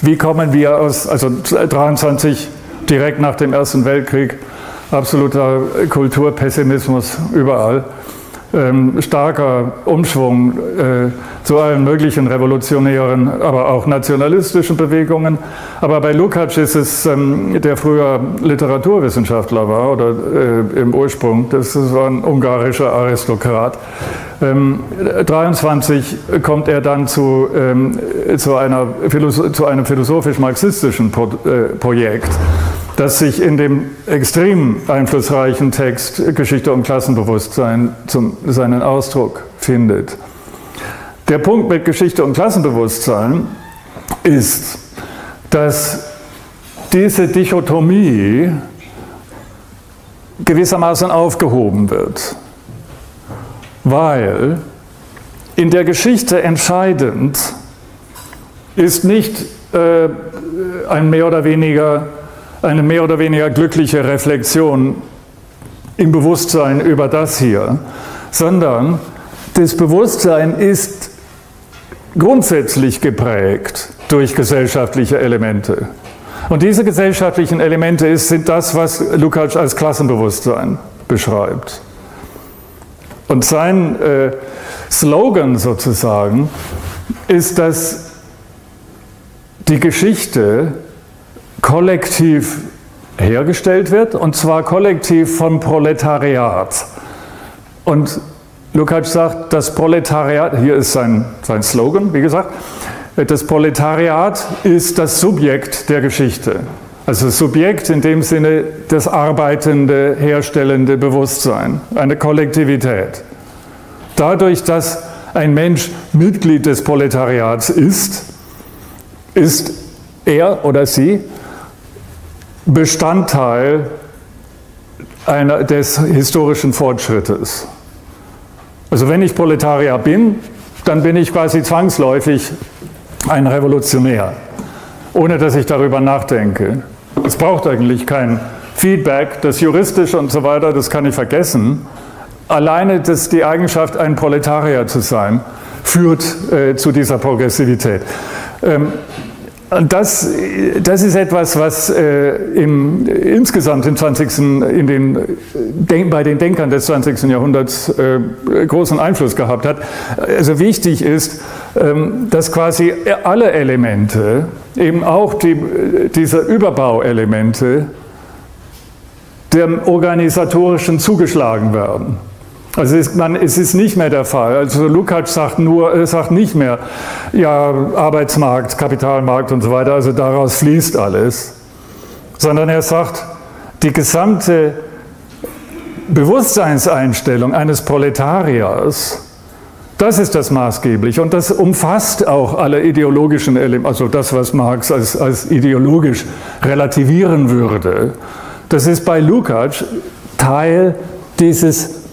Wie kommen wir aus, also 23 direkt nach dem Ersten Weltkrieg, absoluter Kulturpessimismus überall, ähm, starker Umschwung äh, zu allen möglichen revolutionären, aber auch nationalistischen Bewegungen. Aber bei Lukács ist es, ähm, der früher Literaturwissenschaftler war oder äh, im Ursprung, das war ein ungarischer Aristokrat. Ähm, 23 kommt er dann zu, ähm, zu, einer, zu einem philosophisch-marxistischen äh, Projekt das sich in dem extrem einflussreichen Text Geschichte und Klassenbewusstsein zum, seinen Ausdruck findet. Der Punkt mit Geschichte und Klassenbewusstsein ist, dass diese Dichotomie gewissermaßen aufgehoben wird. Weil in der Geschichte entscheidend ist nicht äh, ein mehr oder weniger, eine mehr oder weniger glückliche Reflexion im Bewusstsein über das hier, sondern das Bewusstsein ist grundsätzlich geprägt durch gesellschaftliche Elemente. Und diese gesellschaftlichen Elemente sind das, was Lukács als Klassenbewusstsein beschreibt. Und sein äh, Slogan sozusagen ist, dass die Geschichte kollektiv hergestellt wird, und zwar kollektiv vom Proletariat. Und Lukács sagt, das Proletariat, hier ist sein, sein Slogan, wie gesagt, das Proletariat ist das Subjekt der Geschichte. Also Subjekt in dem Sinne das arbeitende, herstellende Bewusstsein, eine Kollektivität. Dadurch, dass ein Mensch Mitglied des Proletariats ist, ist er oder sie Bestandteil einer, des historischen Fortschrittes. Also wenn ich Proletarier bin, dann bin ich quasi zwangsläufig ein Revolutionär, ohne dass ich darüber nachdenke. Es braucht eigentlich kein Feedback, das juristische und so weiter, das kann ich vergessen. Alleine das, die Eigenschaft, ein Proletarier zu sein, führt äh, zu dieser Progressivität. Ähm, das, das ist etwas, was äh, im, insgesamt im 20. In den, denk, bei den Denkern des 20. Jahrhunderts äh, großen Einfluss gehabt hat. Also wichtig ist, ähm, dass quasi alle Elemente, eben auch die, diese Überbauelemente, dem organisatorischen zugeschlagen werden. Also es ist, man, es ist nicht mehr der Fall. Also Lukács sagt nur, äh, sagt nicht mehr, ja, Arbeitsmarkt, Kapitalmarkt und so weiter, also daraus fließt alles, sondern er sagt, die gesamte Bewusstseinseinstellung eines Proletariers, das ist das maßgeblich und das umfasst auch alle ideologischen Elemente, also das, was Marx als, als ideologisch relativieren würde. Das ist bei Lukács Teil dieses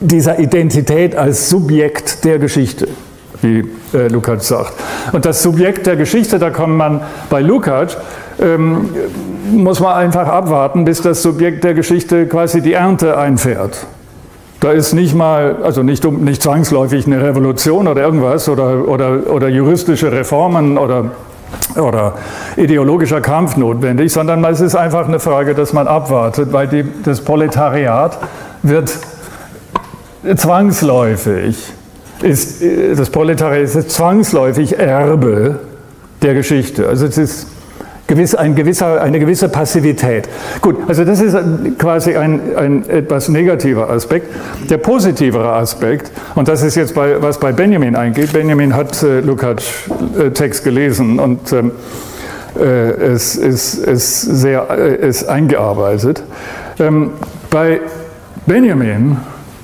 dieser Identität als Subjekt der Geschichte, wie äh, Lukács sagt. Und das Subjekt der Geschichte, da kommt man bei Lukács, ähm, muss man einfach abwarten, bis das Subjekt der Geschichte quasi die Ernte einfährt. Da ist nicht mal, also nicht, nicht zwangsläufig eine Revolution oder irgendwas oder, oder, oder juristische Reformen oder, oder ideologischer Kampf notwendig, sondern es ist einfach eine Frage, dass man abwartet, weil die, das Proletariat wird zwangsläufig ist, das Proletariat zwangsläufig Erbe der Geschichte. Also es ist gewiss, ein gewisser, eine gewisse Passivität. Gut, also das ist quasi ein, ein etwas negativer Aspekt. Der positivere Aspekt, und das ist jetzt bei, was bei Benjamin eingeht, Benjamin hat äh, Lukács äh, Text gelesen und ähm, äh, es ist, ist sehr äh, eingearbeitet. Ähm, bei Benjamin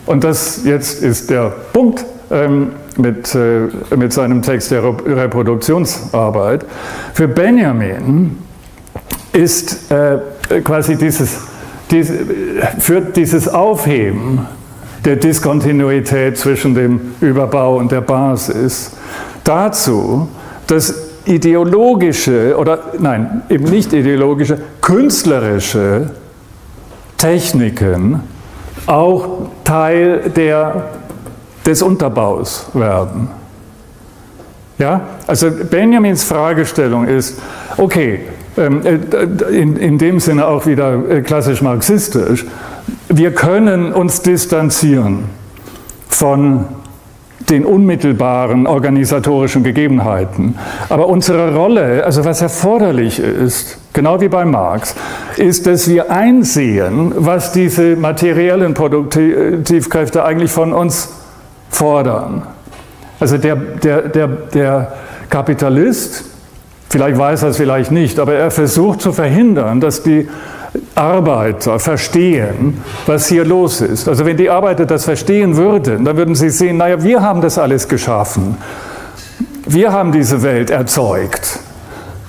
und das jetzt ist der Punkt ähm, mit, äh, mit seinem Text der Reproduktionsarbeit. Für Benjamin ist äh, quasi dieses, diese, führt dieses Aufheben der Diskontinuität zwischen dem Überbau und der Basis dazu, dass ideologische oder nein, eben nicht ideologische, künstlerische Techniken auch Teil der, des Unterbaus werden. Ja? Also Benjamins Fragestellung ist, okay, ähm, äh, in, in dem Sinne auch wieder äh, klassisch marxistisch, wir können uns distanzieren von den unmittelbaren organisatorischen Gegebenheiten. Aber unsere Rolle, also was erforderlich ist, genau wie bei Marx, ist, dass wir einsehen, was diese materiellen Produktivkräfte eigentlich von uns fordern. Also der, der, der, der Kapitalist, vielleicht weiß er es vielleicht nicht, aber er versucht zu verhindern, dass die Arbeiter verstehen, was hier los ist. Also wenn die Arbeiter das verstehen würden, dann würden sie sehen, naja, wir haben das alles geschaffen. Wir haben diese Welt erzeugt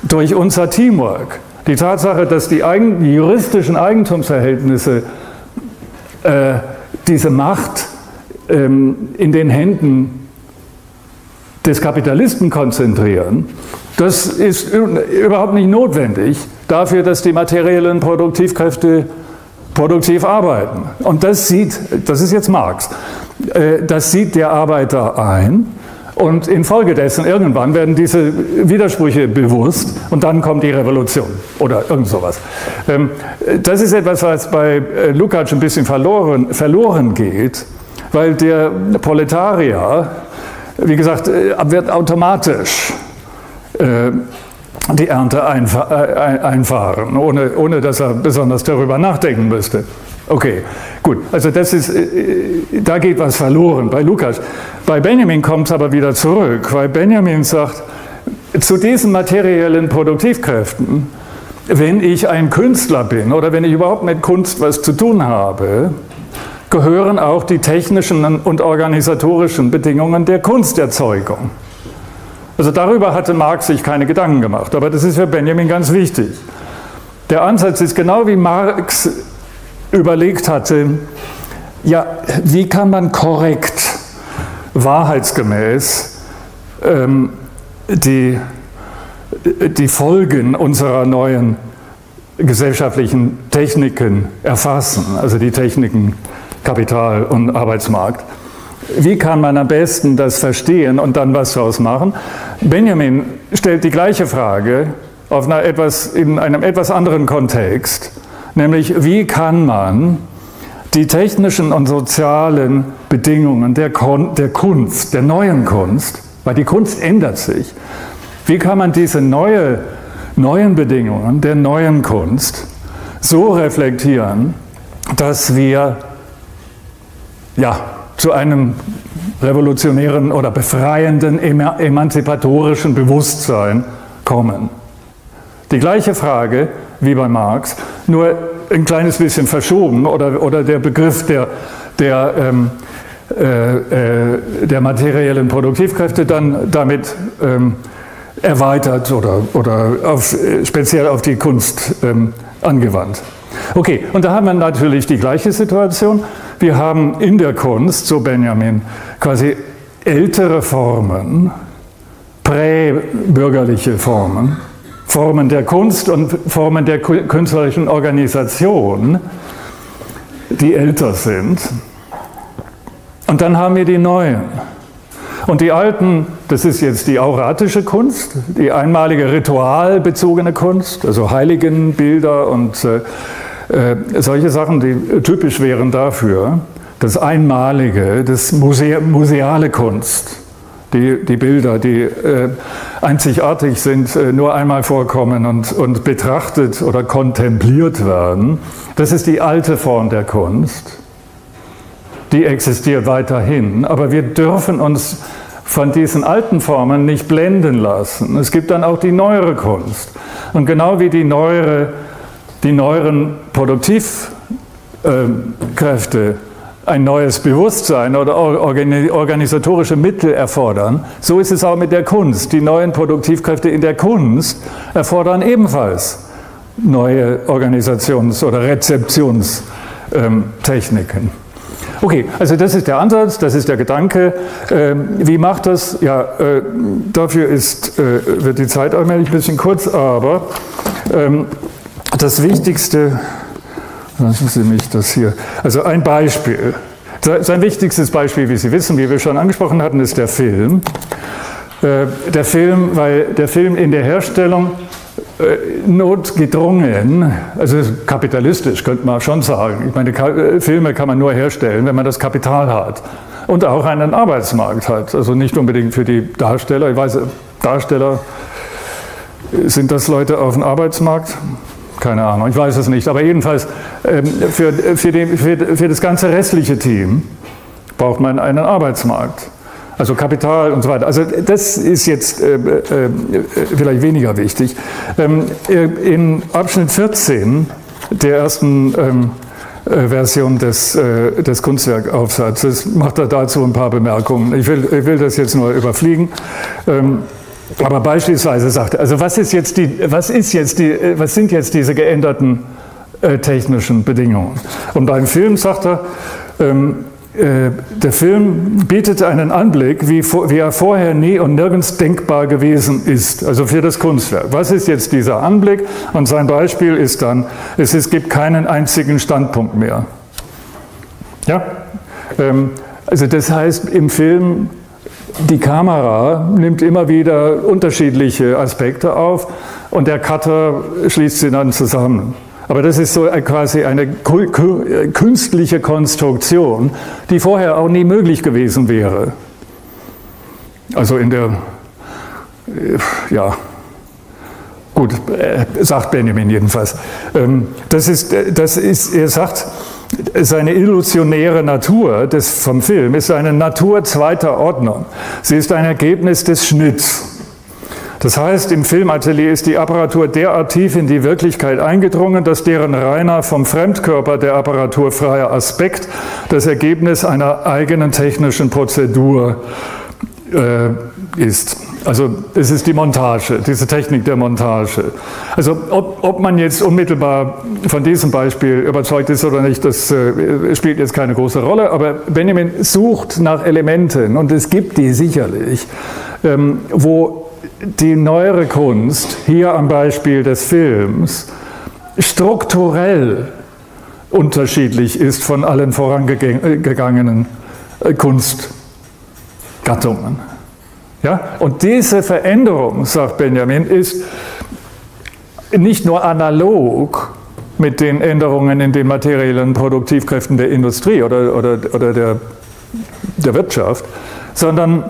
durch unser Teamwork. Die Tatsache, dass die, Eigen, die juristischen Eigentumsverhältnisse äh, diese Macht ähm, in den Händen des Kapitalisten konzentrieren, das ist überhaupt nicht notwendig dafür, dass die materiellen Produktivkräfte produktiv arbeiten. Und das sieht, das ist jetzt Marx, äh, das sieht der Arbeiter ein. Und infolgedessen irgendwann werden diese Widersprüche bewusst und dann kommt die Revolution oder irgend sowas. Ähm, das ist etwas, was bei äh, Lukács ein bisschen verloren, verloren geht, weil der Proletarier, wie gesagt, äh, wird automatisch die Ernte einfahren, ohne, ohne dass er besonders darüber nachdenken müsste. Okay, gut. Also das ist, äh, da geht was verloren bei Lukas. Bei Benjamin kommt es aber wieder zurück, weil Benjamin sagt, zu diesen materiellen Produktivkräften, wenn ich ein Künstler bin oder wenn ich überhaupt mit Kunst was zu tun habe, gehören auch die technischen und organisatorischen Bedingungen der Kunsterzeugung. Also darüber hatte Marx sich keine Gedanken gemacht, aber das ist für Benjamin ganz wichtig. Der Ansatz ist genau wie Marx überlegt hatte, ja, wie kann man korrekt, wahrheitsgemäß ähm, die, die Folgen unserer neuen gesellschaftlichen Techniken erfassen, also die Techniken Kapital und Arbeitsmarkt. Wie kann man am besten das verstehen und dann was daraus machen? Benjamin stellt die gleiche Frage auf einer etwas, in einem etwas anderen Kontext, nämlich wie kann man die technischen und sozialen Bedingungen der, Kon der Kunst, der neuen Kunst, weil die Kunst ändert sich, wie kann man diese neue, neuen Bedingungen der neuen Kunst so reflektieren, dass wir ja, zu einem revolutionären oder befreienden, emanzipatorischen Bewusstsein kommen. Die gleiche Frage wie bei Marx, nur ein kleines bisschen verschoben oder, oder der Begriff der, der, ähm, äh, äh, der materiellen Produktivkräfte dann damit ähm, erweitert oder, oder auf, speziell auf die Kunst ähm, angewandt. Okay, und da haben wir natürlich die gleiche Situation. Wir haben in der Kunst, so Benjamin, quasi ältere Formen, präbürgerliche Formen, Formen der Kunst und Formen der künstlerischen Organisation, die älter sind. Und dann haben wir die neuen. Und die alten, das ist jetzt die auratische Kunst, die einmalige ritualbezogene Kunst, also Heiligenbilder und äh, solche Sachen, die typisch wären dafür. Das Einmalige, das Muse museale Kunst, die, die Bilder, die äh, einzigartig sind, äh, nur einmal vorkommen und, und betrachtet oder kontempliert werden. Das ist die alte Form der Kunst. Die existiert weiterhin, aber wir dürfen uns von diesen alten Formen nicht blenden lassen. Es gibt dann auch die neuere Kunst. Und genau wie die neuere die neueren Produktivkräfte ein neues Bewusstsein oder organisatorische Mittel erfordern, so ist es auch mit der Kunst. Die neuen Produktivkräfte in der Kunst erfordern ebenfalls neue Organisations- oder Rezeptionstechniken. Okay, also das ist der Ansatz, das ist der Gedanke. Ähm, wie macht das? Ja, äh, dafür ist, äh, wird die Zeit allmählich ein bisschen kurz, aber ähm, das Wichtigste, lassen Sie mich das hier, also ein Beispiel. Sein wichtigstes Beispiel, wie Sie wissen, wie wir schon angesprochen hatten, ist der Film. Äh, der Film, weil der Film in der Herstellung äh, notgedrungen, also kapitalistisch könnte man schon sagen. Ich meine, äh, Filme kann man nur herstellen, wenn man das Kapital hat und auch einen Arbeitsmarkt hat. Also nicht unbedingt für die Darsteller. Ich weiß, Darsteller, sind das Leute auf dem Arbeitsmarkt? Keine Ahnung, ich weiß es nicht. Aber jedenfalls ähm, für, für, den, für, für das ganze restliche Team braucht man einen Arbeitsmarkt. Also Kapital und so weiter. Also das ist jetzt äh, äh, vielleicht weniger wichtig. Ähm, äh, in Abschnitt 14 der ersten ähm, äh, Version des, äh, des Kunstwerkaufsatzes macht er dazu ein paar Bemerkungen. Ich will, ich will das jetzt nur überfliegen. Ähm, aber beispielsweise sagt also was, ist jetzt die, was, ist jetzt die, was sind jetzt diese geänderten äh, technischen Bedingungen? Und beim Film sagt er, ähm, äh, der Film bietet einen Anblick, wie, wie, er vorher nie und nirgends denkbar gewesen ist, also für das Kunstwerk. Was ist jetzt dieser Anblick? Und sein Beispiel ist dann, es, es gibt keinen einzigen Standpunkt mehr. Ja? Ähm, also das heißt, im Film, die Kamera nimmt immer wieder unterschiedliche Aspekte auf und der Cutter schließt sie dann zusammen. Aber das ist so quasi eine künstliche Konstruktion, die vorher auch nie möglich gewesen wäre. Also in der, äh, ja, gut, äh, sagt Benjamin jedenfalls. Ähm, das ist, das ist, er sagt, seine illusionäre Natur des, vom Film ist eine Natur zweiter Ordnung. Sie ist ein Ergebnis des Schnitts. Das heißt, im Filmatelier ist die Apparatur derart tief in die Wirklichkeit eingedrungen, dass deren reiner vom Fremdkörper der Apparatur freier Aspekt das Ergebnis einer eigenen technischen Prozedur äh, ist. Also es ist die Montage, diese Technik der Montage. Also ob, ob, man jetzt unmittelbar von diesem Beispiel überzeugt ist oder nicht, das äh, spielt jetzt keine große Rolle. Aber Benjamin sucht nach Elementen und es gibt die sicherlich, ähm, wo die neuere Kunst, hier am Beispiel des Films, strukturell unterschiedlich ist von allen vorangegangenen äh, Kunstgattungen. Ja? Und diese Veränderung, sagt Benjamin, ist nicht nur analog mit den Änderungen in den materiellen Produktivkräften der Industrie oder, oder, oder der, der Wirtschaft, sondern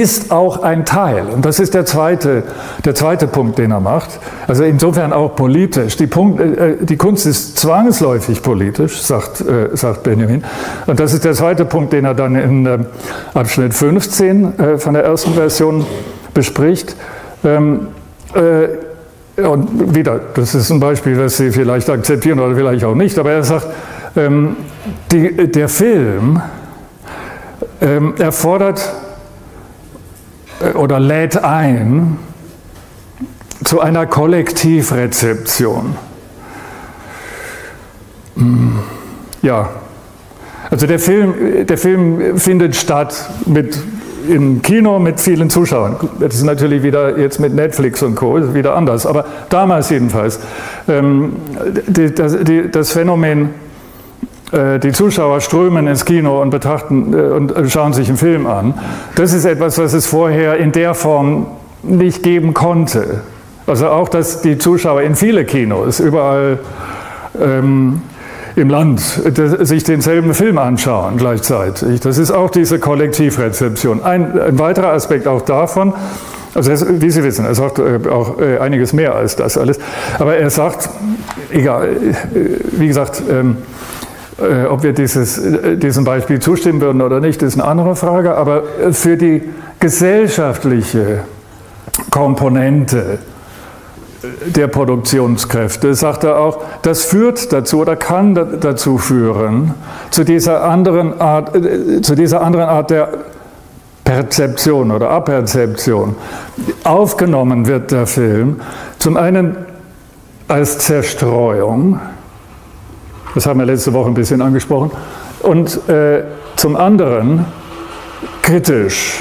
ist auch ein Teil. Und das ist der zweite, der zweite Punkt, den er macht. Also insofern auch politisch. Die, Punkt, äh, äh, die Kunst ist zwangsläufig politisch, sagt, äh, sagt Benjamin. Und das ist der zweite Punkt, den er dann in äh, Abschnitt 15 äh, von der ersten Version bespricht. Ähm, äh, und wieder, das ist ein Beispiel, das Sie vielleicht akzeptieren oder vielleicht auch nicht, aber er sagt, ähm, die, der Film ähm, erfordert oder lädt ein zu einer Kollektivrezeption. Hm, ja, also der Film, der Film findet statt mit im Kino mit vielen Zuschauern. Das ist natürlich wieder jetzt mit Netflix und Co. wieder anders, aber damals jedenfalls. Ähm, das, Phänomen äh, die Zuschauer strömen ins Kino und betrachten äh, und schauen sich einen Film an. Das ist etwas, was es vorher in der Form nicht geben konnte. Also auch, dass die Zuschauer in viele Kinos überall ähm, im Land sich denselben Film anschauen gleichzeitig. Das ist auch diese Kollektivrezeption. Ein, ein weiterer Aspekt auch davon, also das, wie Sie wissen, er sagt äh, auch äh, einiges mehr als das alles, aber er sagt, egal, äh, wie gesagt, ähm, äh, ob wir dieses, äh, diesem Beispiel zustimmen würden oder nicht, ist eine andere Frage. Aber für die gesellschaftliche Komponente der Produktionskräfte, sagt er auch, das führt dazu oder kann dazu führen, zu dieser anderen Art, äh, zu dieser anderen Art der Perzeption oder Aperzeption. Aufgenommen wird der Film zum einen als Zerstreuung, das haben wir letzte Woche ein bisschen angesprochen. Und äh, zum anderen kritisch.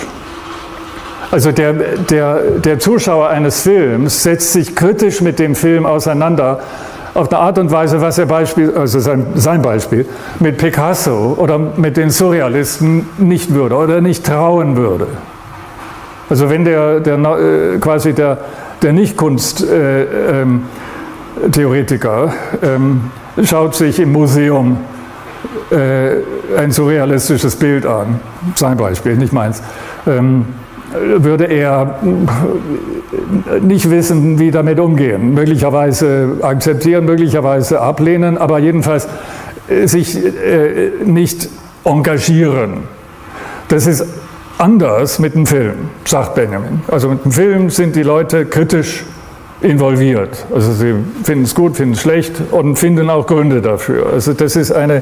Also der, der, der Zuschauer eines Films setzt sich kritisch mit dem Film auseinander, auf eine Art und Weise, was er Beispiel, also sein, sein Beispiel, mit Picasso oder mit den Surrealisten nicht würde oder nicht trauen würde. Also wenn der, der äh, quasi der, der Nicht-Kunst-Theoretiker äh, ähm, schaut sich im Museum äh, ein surrealistisches Bild an, sein Beispiel, nicht meins, ähm, würde er nicht wissen, wie damit umgehen. Möglicherweise akzeptieren, möglicherweise ablehnen, aber jedenfalls äh, sich äh, nicht engagieren. Das ist anders mit dem Film, sagt Benjamin. Also mit dem Film sind die Leute kritisch involviert. Also sie finden es gut, finden es schlecht und finden auch Gründe dafür. Also das ist eine,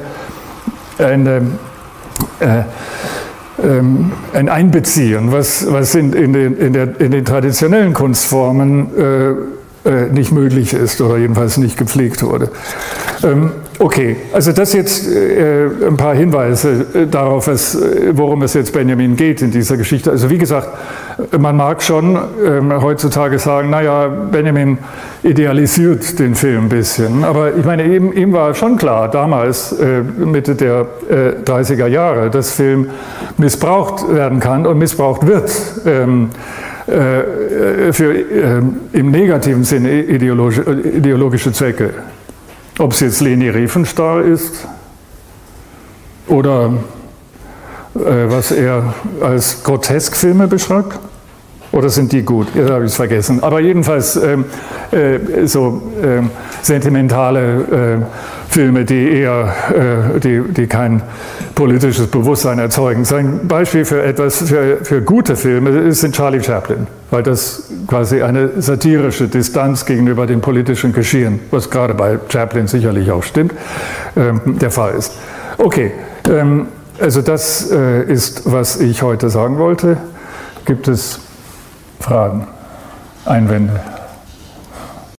eine äh, ähm, ein Einbeziehen, was, was in, in, den, in, der, in den traditionellen Kunstformen äh, äh, nicht möglich ist oder jedenfalls nicht gepflegt wurde. Ähm, okay, also das jetzt äh, ein paar Hinweise äh, darauf, was, äh, worum es jetzt Benjamin geht in dieser Geschichte. Also wie gesagt, man mag schon ähm, heutzutage sagen, naja, Benjamin idealisiert den Film ein bisschen. Aber ich meine, ihm, ihm war schon klar, damals, äh, Mitte der 30er Jahre, dass Film missbraucht werden kann und missbraucht wird. Ähm, für ähm, im negativen Sinne ideologische, ideologische Zwecke. Ob es jetzt Leni Riefenstahl ist oder äh, was er als Groteskfilme beschreibt. Oder sind die gut? Jetzt habe ich es vergessen. Aber jedenfalls ähm, äh, so äh, sentimentale äh, Filme, die eher, äh, die, die kein politisches Bewusstsein erzeugen. Sein Beispiel für etwas, für, für gute Filme ist in Charlie Chaplin, weil das quasi eine satirische Distanz gegenüber dem politischen Geschehen, was gerade bei Chaplin sicherlich auch stimmt, ähm, der Fall ist. Okay, ähm, also das äh, ist, was ich heute sagen wollte. Gibt es Fragen, Einwände?